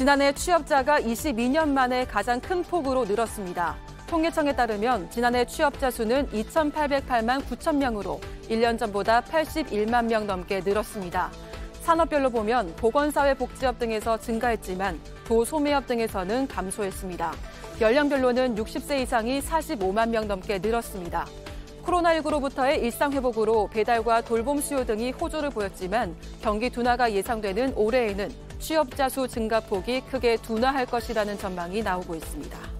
지난해 취업자가 22년 만에 가장 큰 폭으로 늘었습니다. 통계청에 따르면 지난해 취업자 수는 2,808만 9천 명으로 1년 전보다 81만 명 넘게 늘었습니다. 산업별로 보면 보건사회복지업 등에서 증가했지만 도소매업 등에서는 감소했습니다. 연령별로는 60세 이상이 45만 명 넘게 늘었습니다. 코로나19로부터의 일상회복으로 배달과 돌봄 수요 등이 호조를 보였지만 경기 둔화가 예상되는 올해에는 취업자 수 증가폭이 크게 둔화할 것이라는 전망이 나오고 있습니다.